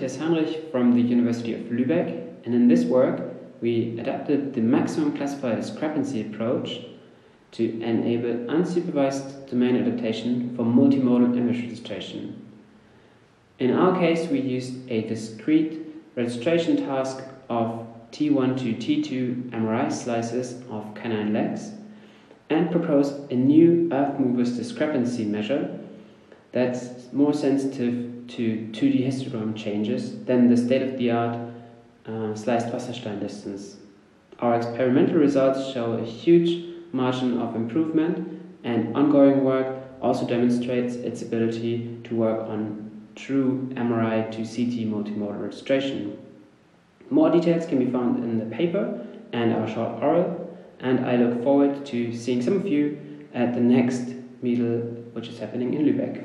Mattias Heinrich from the University of Lübeck, and in this work we adapted the maximum classifier discrepancy approach to enable unsupervised domain adaptation for multimodal image registration. In our case, we used a discrete registration task of T1 to T2 MRI slices of canine legs and proposed a new Earth movers discrepancy measure that's more sensitive to 2D histogram changes than the state-of-the-art uh, sliced Wasserstein distance. Our experimental results show a huge margin of improvement, and ongoing work also demonstrates its ability to work on true MRI to CT multimodal registration. More details can be found in the paper and our short oral, and I look forward to seeing some of you at the next meeting which is happening in Lübeck.